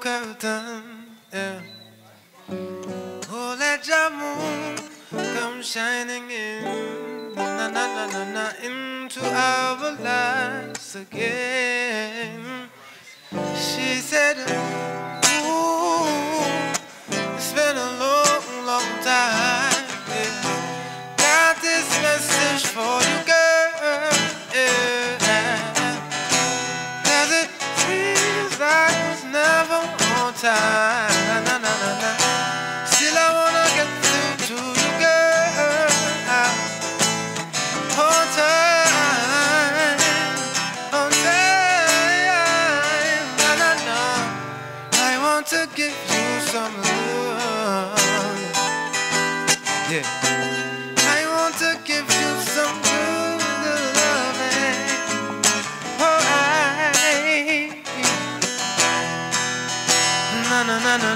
curtain. Yeah. Oh, let your moon come shining in. Na, na, na, na, na, into our lives again. She said, Ooh, it's been a long, long time. Yeah. Got this message for you, time.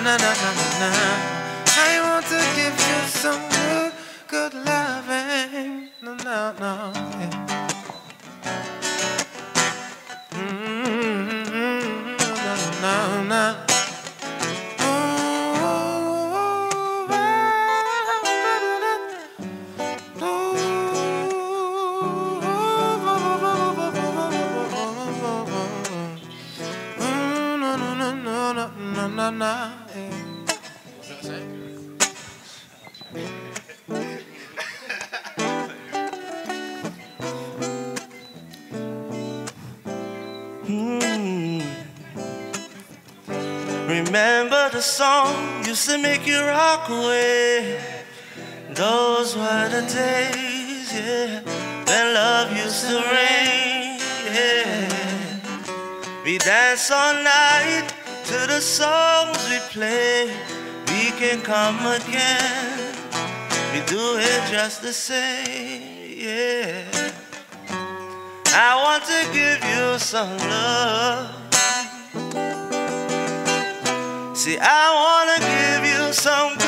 Na na na na na na na na. I want to give you some good, good loving. No, no, no. Yeah. Mm-hmm. No, no, no, no. Mm. Song used to make you rock away. Those were the days, yeah, when love used to rain. Yeah. We dance all night to the songs we play. We can come again. We do it just the same, yeah. I want to give you some love. See, I wanna give you some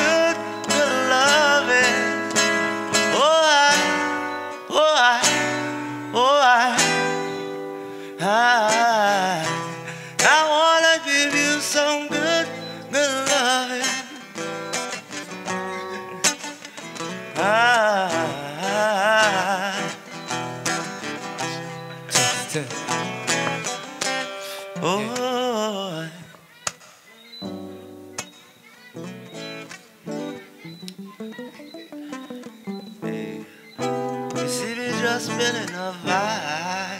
just feeling a vibe.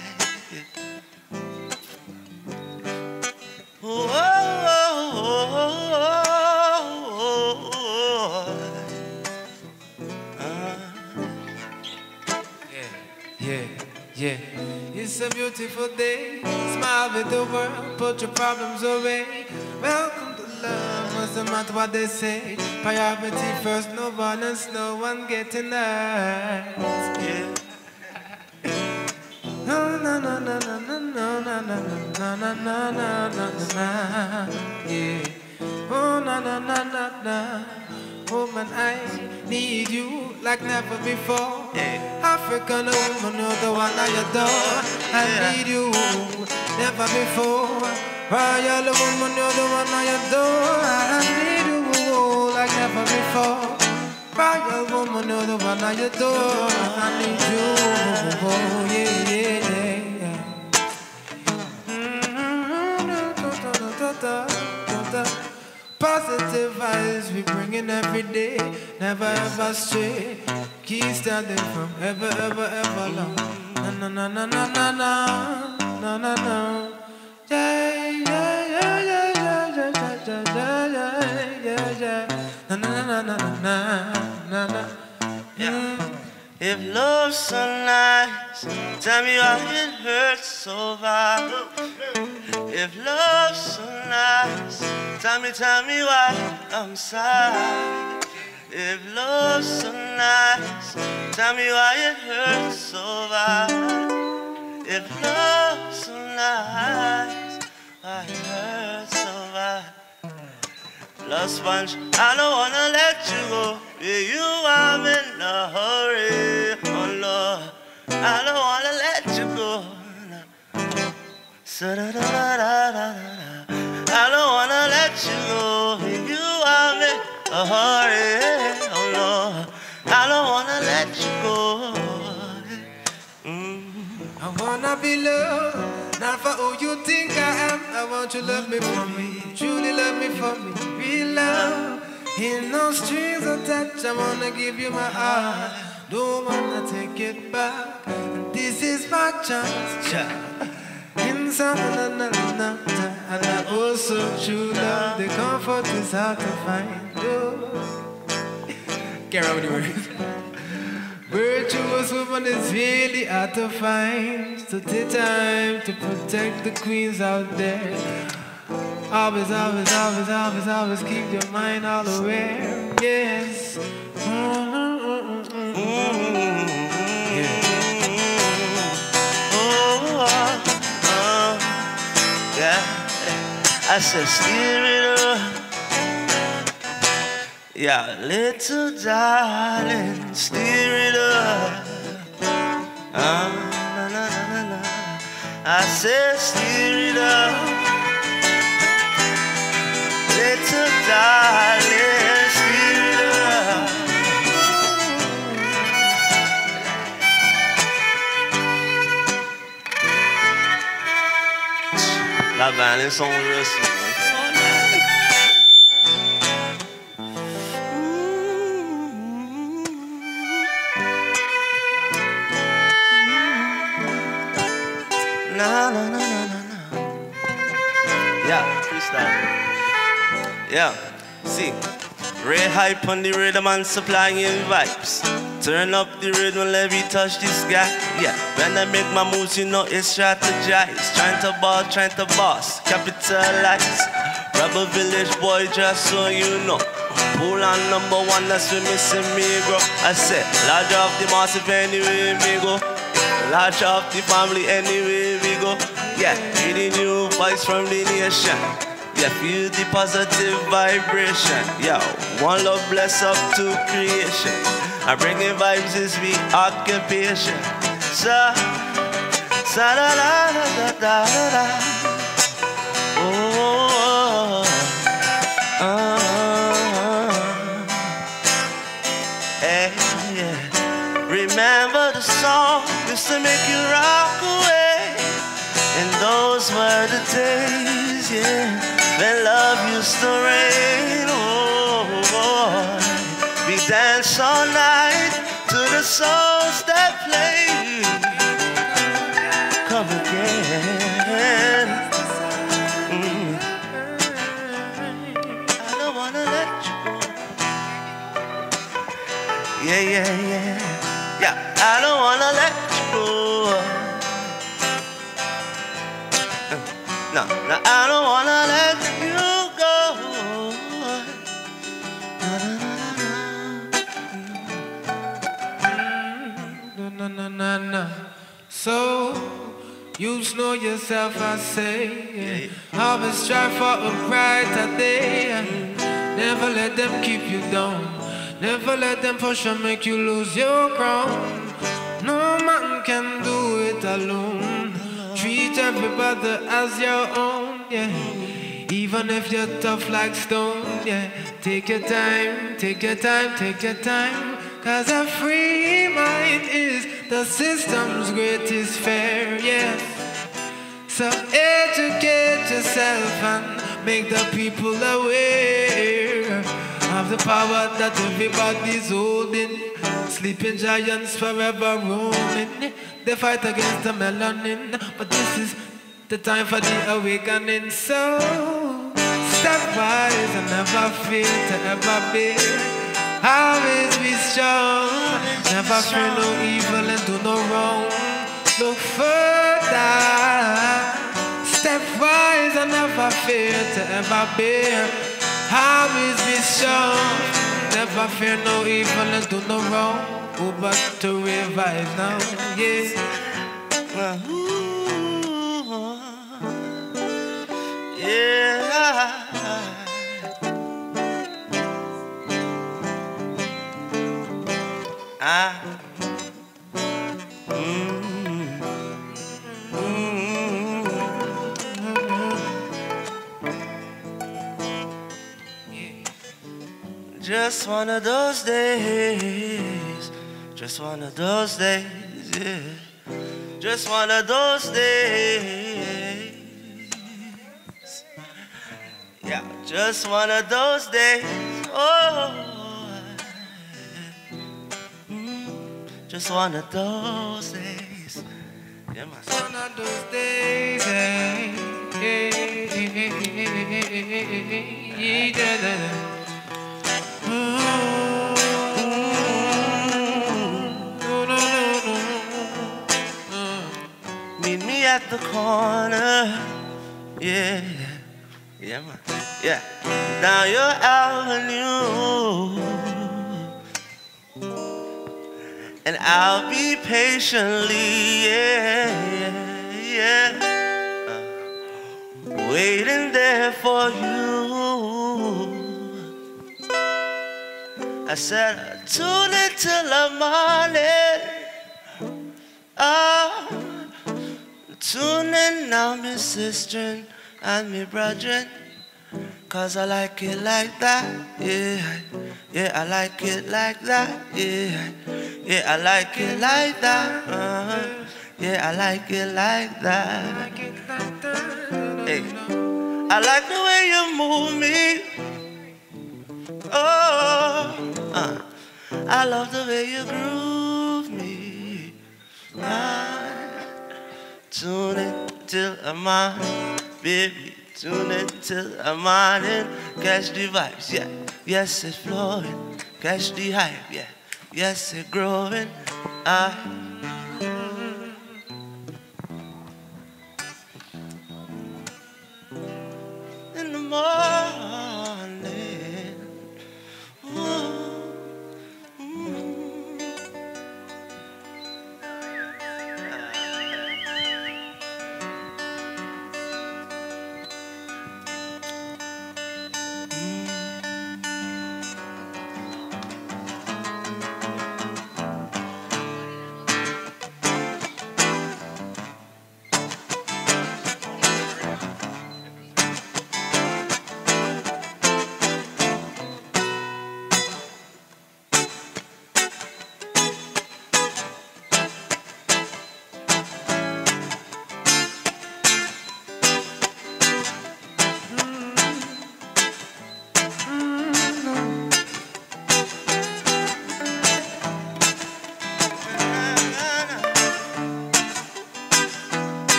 Oh, oh, Yeah, yeah. It's a beautiful day. Smile with the world. Put your problems away. Welcome to love. The matter what they say? Priority first, no violence, no one getting hurt. yeah. No, no, no, no, no, no, no, no, no, no, no, yeah. Oh, no, no, no, no. Woman, I need you like never before. African woman, you're the one I adore. I need you never before. Royal woman, you're the one I adore. I need you like never before. Royal woman, you're the one I adore. I need you, oh yeah, yeah, Positive vibes we bringing every day, never ever stray. Keep standing from ever, ever, ever long. Na na na na na na na na na na. Yeah yeah yeah yeah yeah yeah yeah yeah yeah yeah. Na na na na na na na na. Yeah. If love's so nice, tell me why it hurts so bad. If love's so nice, tell me, tell me why I'm sad. If love's so nice, tell me why it hurts so bad. If love's so nice, why it hurts. Love sponge, I don't wanna let you go. Yeah, you I'm in a hurry. Oh Lord, I don't wanna let you go. Sa-da-da-da-da-da-da. I don't wanna let you go. Yeah, you I'm in a hurry. Oh Lord, I don't wanna let you go. Mm. I wanna be loved, not for who you think I am. I want you love me for me, truly love me for me. Real love, ain't no strings attached. I wanna give you my heart, don't wanna take it back. This is my chance, child. In some another time, and I also true love. The comfort is hard to find. Oh. Can't remember the words. Virtuous woman is really hard to find. So take time to protect the queens out there. Always, always, always, always, always keep your mind all aware. Yes. Mm-hmm. Oh, yeah. I said, steer it up. Yeah, little darling, steer it up. Ah, na, na, na, na, na. I said, steer it up. Little darling, steer it up. La vanne sont reçues. Na na na na na. Yeah, freestyle. Yeah, see, red hype on the rhythm and supplying vibes. Turn up the rhythm, let me touch the sky. Yeah, when I make my moves, you know it's strategize. Trying to ball, trying to boss, capitalize. Rebel village boy, just so you know. Pool on number one, that's we missing me, bro. I said, large off the massive anyway, me go. Large off the family anyway. Yeah, hear the new voice from the nation. Yeah, feel the positive vibration. Yeah, one love bless up to creation. And bringing vibes is the occupation. Sa, sa da da da da da da. Oh, oh, oh. Hey, yeah. Remember the song used to make you rock away. And those were the days, yeah, when love used to rain. Oh, boy. We dance all night to the songs that play. No, no, I don't wanna let you go. Na, na, na, na, Na, na. na, na, na, na. So, you know yourself, I say. Always strive for a brighter day. Never let them keep you down. Never let them push and make you lose your crown. No man can do it alone. Everybody as your own, yeah. Even if you're tough like stone, yeah. Take your time, take your time, take your time. Cause a free mind is the system's greatest fair, yeah. So educate yourself and make the people aware of the power that everybody's holding. Sleeping giants forever roaming. They fight against the melanin, but this is the time for the awakening. So stepwise and never fear to ever be. Always be strong, never fear no evil and do no wrong. Look further, stepwise and never fear to ever be. Always be strong, never fear no evil and do no wrong. Oh, but to revive now, yeah. Ooh, yeah. Just one of those days, just one of those days, yeah. Just one of those days. Yeah, just one of those days. Oh, mm, just one of those days. Yeah, my son. One of those days, eh, eh, eh, da, da, da. At the corner. Yeah, yeah, man. Yeah, down your avenue. And I'll be patiently, yeah, yeah, uh, waiting there for you. I said, tune it till the morning. Tune in now, my sister and me brethren. Cause I like it like that, yeah. Yeah, I like it like that, yeah. Yeah, I like it like that, uh-huh. Yeah, I like it like that. Hey, I like the way you move me. Oh, uh, I love the way you groove me. Ah, tune it till I'm on, baby. Tune it till I'm morning. Catch the vibes, yeah. Yes, it's flowing. Catch the hype, yeah. Yes, it's growing. Ah.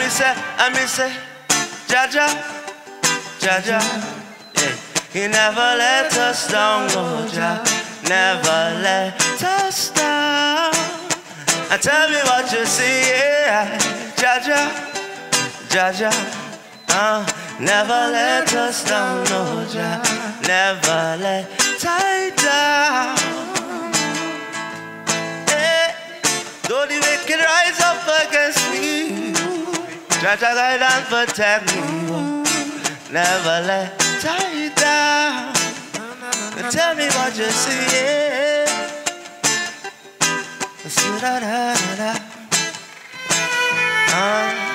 Miss it, I miss it, Jaja. Jaja, yeah. He never let us down, oh Jah. Never let us down. And tell me what you see, yeah. Jaja, Jaja, uh, never let us down, oh Jah. Never let tie down. Though the wicked rise up against me, Stretch to guide down for ten. Never let me down. And tell me what you see. Da da da da.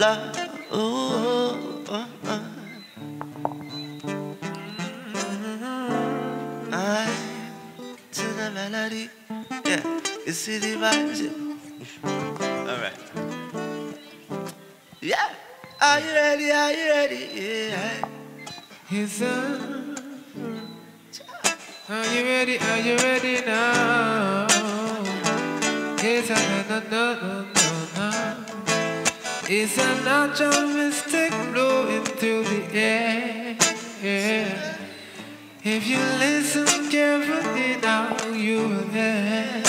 love. Ooh, uh, uh. I to the melody. Yeah, you see the vibes. Yeah. All right. Yeah. Are you ready? Are you ready? Yeah. It's a. Are you ready? Are you ready now? Yes, I no, no, no, no. It's an ocean mystic blowing through the air. If you listen carefully now, you will hear.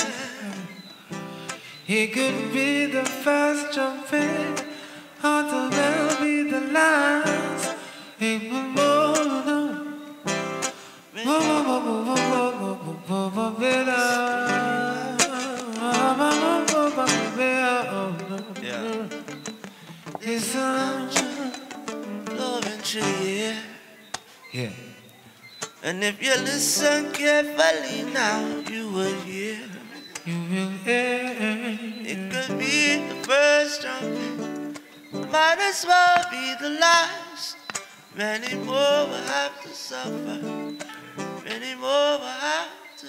It could be the first jumping, or there'll be the last. It's a love into you. Yeah. And if you listen carefully now, you will hear. You will hear. It could be the first time. Might as well be the last. Many more will have to suffer. Many more will have to.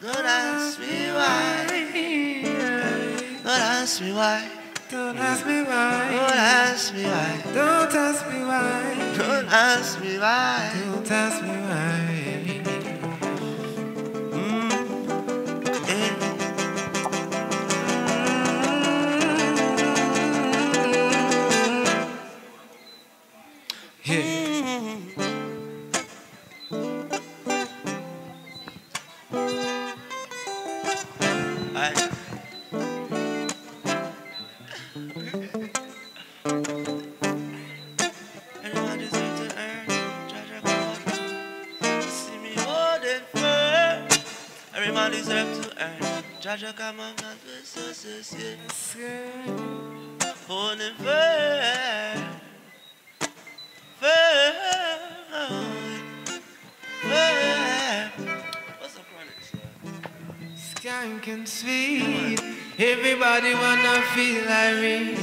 Don't ask me why. Don't ask me why. Don't ask me why. Don't ask me why. Don't ask me why. Don't ask me why. Don't ask me why. Mm. Eh. Yeah. Mm. Hey. Jaja fair. Fair. Fair. What's? Skank and sweet. Everybody wanna feel like me.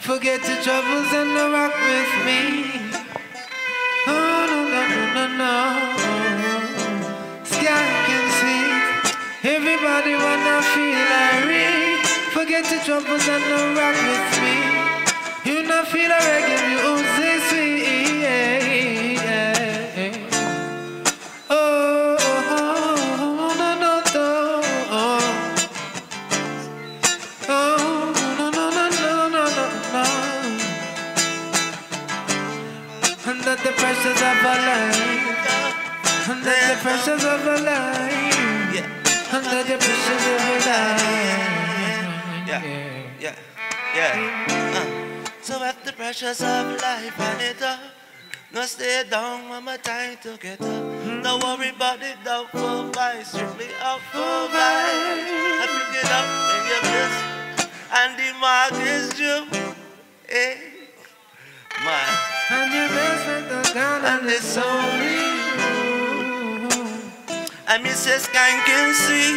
Forget your troubles and the rock with me. get your troubles and don't rock with me. You not feel a reggae you. pressures of life and it up. No stay down, mama, time to get up. No worry about it, don't go by. Strictly up for by. I pick it up, in your bliss. And the mark is due. Eh? Man. And the best with the gun and it's only you. And Mrs. Skank can see.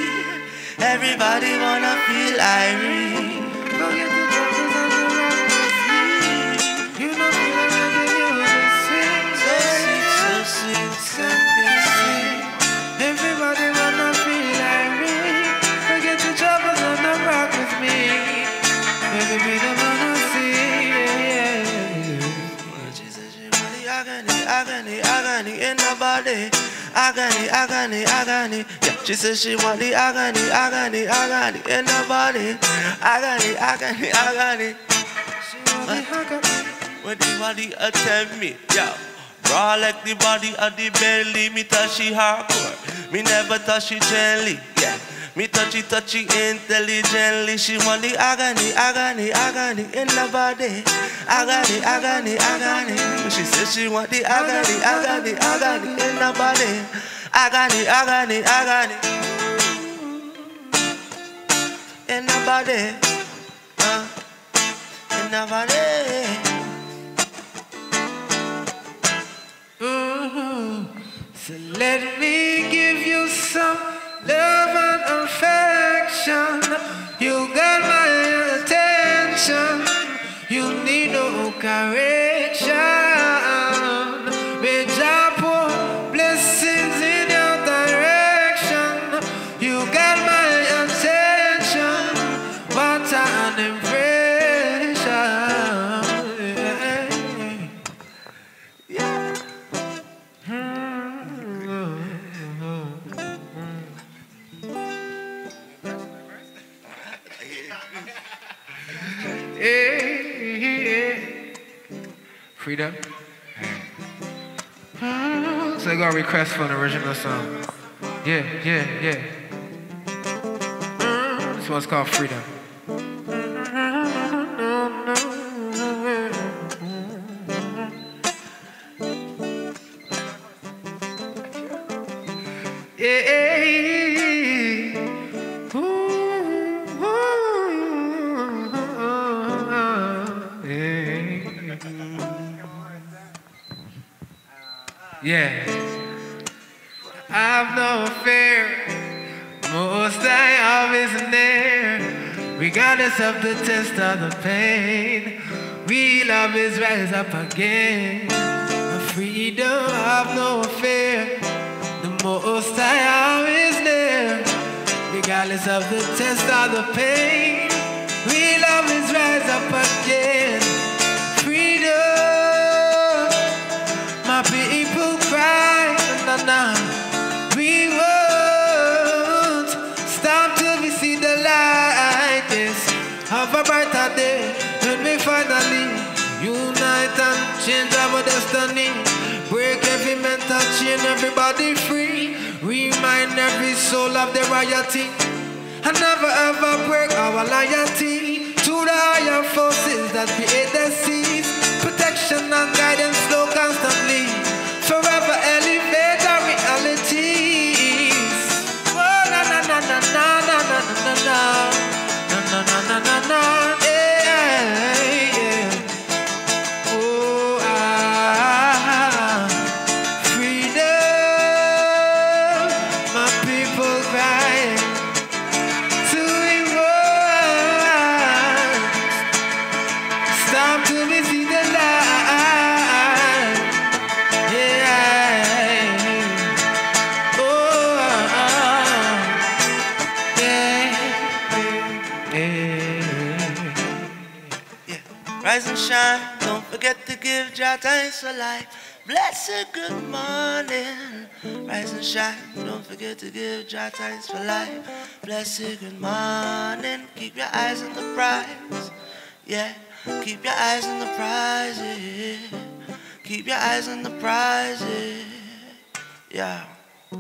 Everybody wanna feel Irene. She says she want the agony, agony, agony in the body. Agony, agony, agony. She want the agony. When the body attempt me, yeah. Raw like the body of the belly, me touch she hardcore. Me never touch she gently, yeah. Me touchy touchy intelligently. She want the agony, agony, agony in the body. Agony, agony, agony. She says she want the agony, agony, agony in the body. I got it, I got it, I got it. Uh, mm-hmm. So let it. Request for an original song. Yeah, yeah, yeah. This one's called Freedom. Yeah. Yeah. I've Regardless of the test or the pain, we'll always rise up again. My freedom, I've no fear. The most I is there. Regardless of the test or the pain, we'll always rise up again. Freedom. My people cry, na na. We won't stop till we see the have a brighter day when we finally unite and change our destiny. Break every mental chain, everybody free. Remind every soul of their royalty. And never ever break our loyalty to the higher forces that create the seas. Protection and guidance flow constantly. Rise and shine, don't forget to give Jah thanks for life. Blessed good morning. Rise and shine, don't forget to give Jah thanks for life. Blessed good morning. Keep your eyes on the prize. Yeah, keep your eyes on the prize. Yeah. Keep your eyes on the prize. Yeah. yeah.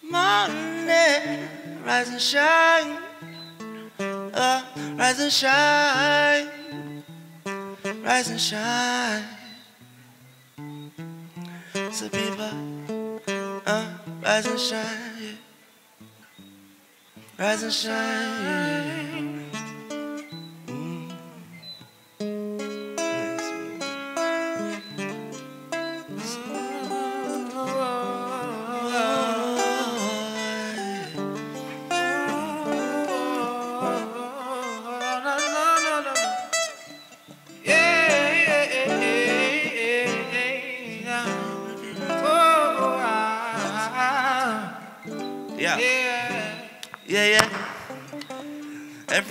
Morning, rise and shine. Uh, rise and shine. Rise and shine. So people, uh, rise and shine. Yeah. Rise and shine. Yeah.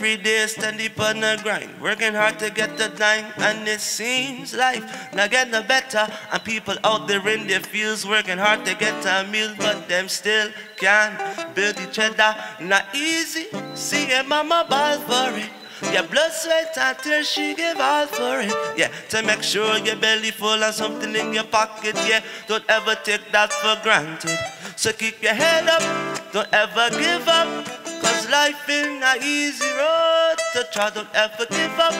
Every day steady on the grind, working hard to get the dime, and it seems life not getting better. And people out there in their fields working hard to get a meal, but them still can't build each other. Not easy, see your mama ball for it. Yeah, blood, sweat, and tears, she gave all for it. Yeah, to make sure your belly full and something in your pocket. Yeah, don't ever take that for granted. So keep your head up, don't ever give up. Cause life in a easy road to try, don't ever give up.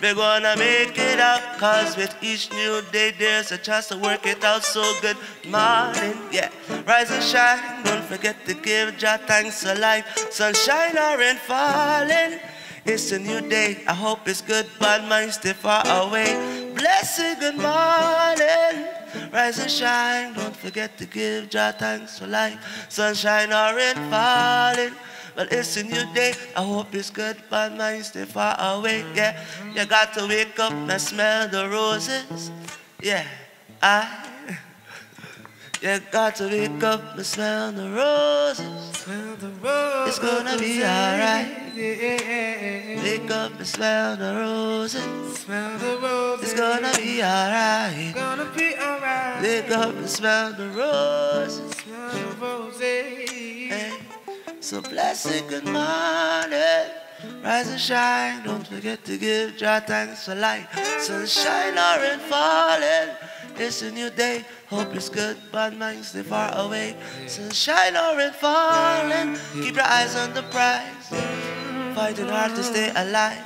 We're gonna make it out, cause with each new day there's a chance to work it out. So good morning, yeah. Rise and shine, don't forget to give Jah thanks for life. Sunshine or rain falling. It's a new day. I hope it's good, but mine stay far away. Blessed good morning. Rise and shine. Don't forget to give Jah thanks for life. Sunshine or rain falling. But it's a new day. I hope it's good, but mine stay far away. Yeah, you got to wake up and smell the roses. Yeah, I. You got to wake up and smell the roses. Smell the roses. It's gonna be alright. Yeah. Wake up and smell the roses. Smell the roses. It's gonna be alright. Gonna be alright. Wake up and smell the roses. Smell the roses. Hey. So blessed good morning. Rise and shine. Don't forget to give Jah thanks for life. Sunshine or rain falling. It's a new day. Hope is good, but mine stay far away. Sunshine or rain falling. Keep your eyes on the prize. Fighting hard to stay alive.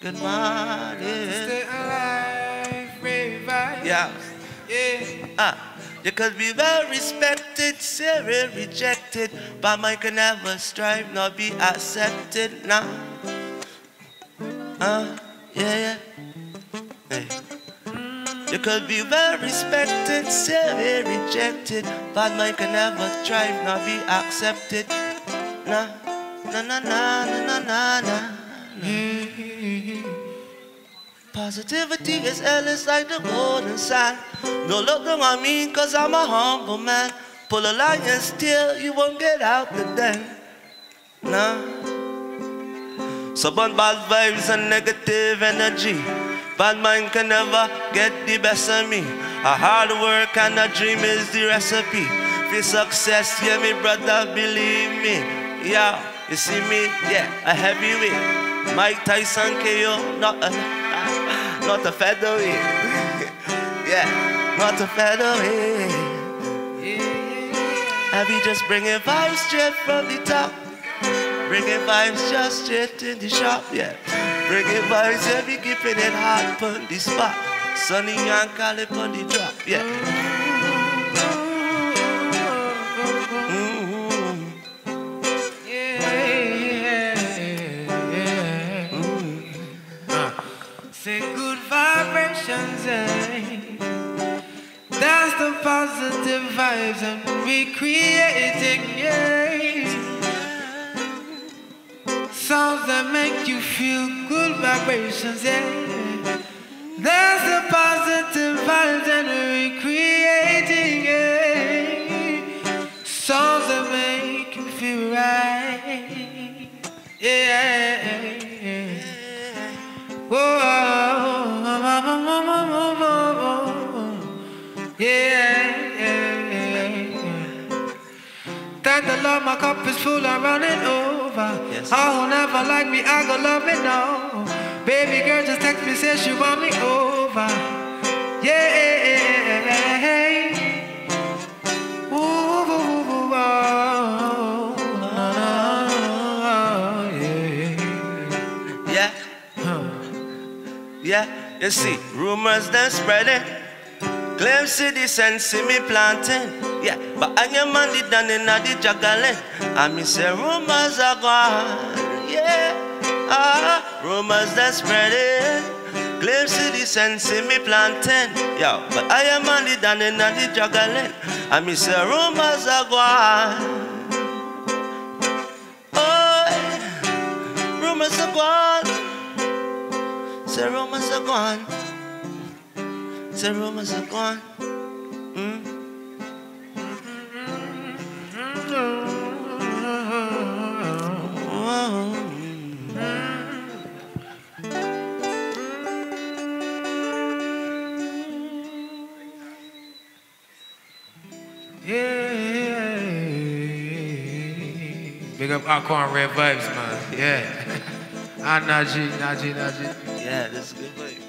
Good morning. Stay alive, revive. Yeah. Yeah. Ah, could be well respected, serious rejected, but mine can never strive nor be accepted. Nah. Uh, yeah, yeah. Hey. You could be well respected, serious rejected, but mine can never thrive nor be accepted. Nah, nah, nah, nah, nah, nah, nah, nah. Positivity is endless like the golden sand. Don't look down on me cause I'm a humble man. Pull a line and you won't get out the den. Nah. So burn bad vibes and negative energy. Bad mind can never get the best of me. A hard work and a dream is the recipe. For success, yeah, me brother, believe me. Yeah, you see me, yeah, a heavyweight. Mike Tyson KO, not a, not a featherweight. yeah, not a featherweight. Yeah. I be just bringing vibes straight from the top. Bringing vibes just straight in the shop, yeah. Bringing vibes, yeah, be keeping it hot on the spot. Sunny and call it on the drop, yeah. Vibrations, eh? That's the positive vibes and we creating, yeah. Songs that make you feel good vibrations, yeah. That's the positive vibes and we the Lord, my cup is full, I'm running over. Yes. All who never like me, I go love me no. Baby girl just text me, says she want me over. Yeah. Ooh, ooh, ooh, ooh, oh, yeah. Yeah, Huh. yeah, you see, rumors that spreading. Claim see me planting. Yeah, but I am on the done in the juggling. I me say rumors are gone. Yeah, ah, rumors that spreading. Claim see me planting. Yeah, but I am on the done in the juggling. I me say rumors are gone. Oh, rumors are gone. Say rumors are gone. The rumors are gone. Mm? Yeah. Big up Alcorn Red Vibes, man. Yeah. I'm ah, Najee, Najee, Najee. Yeah, this is a good vibe.